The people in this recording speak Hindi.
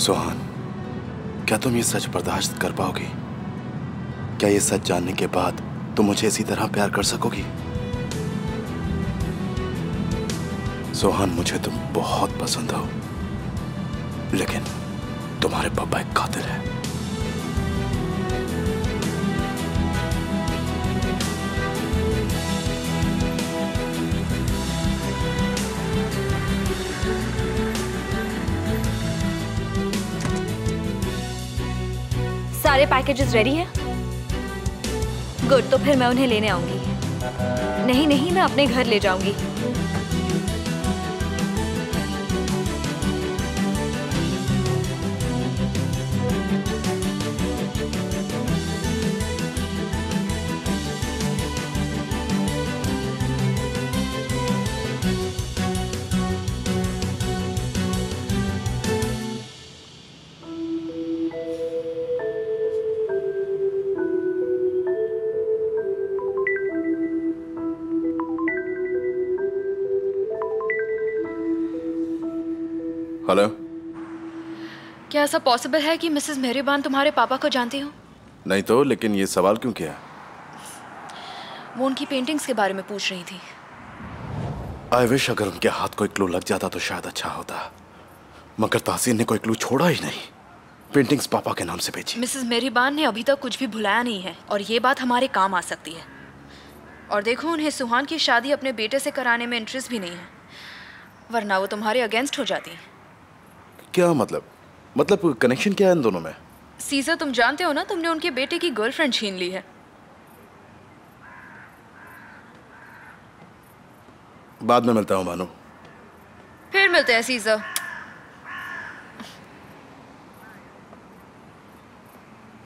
सुहान, क्या तुम ये सच बर्दाश्त कर पाओगी? क्या ये सच जानने के बाद तुम मुझे इसी तरह प्यार कर सकोगी? सोहान, मुझे तुम बहुत पसंद हो, लेकिन तुम्हारे पापा एक कातिल है। सारे पैकेजेस रेडी हैं? गुड तो फिर मैं उन्हें लेने आऊँगी। नहीं नहीं, मैं अपने घर ले जाऊँगी। हेलो क्या ऐसा पॉसिबल है कि मिसेस मेहरीबान तुम्हारे पापा को जानती हो? नहीं तो लेकिन ये सवाल क्यों किया? वो उनकी पेंटिंग्स के बारे में पूछ रही थी। आई विश अगर उनके हाथ कोई क्लू लग जाता तो शायद अच्छा होता। मगर तासीर ने कोई क्लू छोड़ा ही नहीं। पेंटिंग्स पापा के नाम से बेची मिसेस मेहरीबान ने अभी तक कुछ भी भुलाया नहीं है और ये बात हमारे काम आ सकती है। और देखो उन्हें सुहान की शादी अपने बेटे से कराने में इंटरेस्ट भी नहीं है वरना वो तुम्हारे अगेंस्ट हो जाती। है क्या मतलब? मतलब कनेक्शन क्या है इन दोनों में? सीजर तुम जानते हो ना तुमने उनके बेटे की गर्लफ्रेंड छीन ली है। बाद में मिलता हूँ मानो फिर मिलते हैं सीजर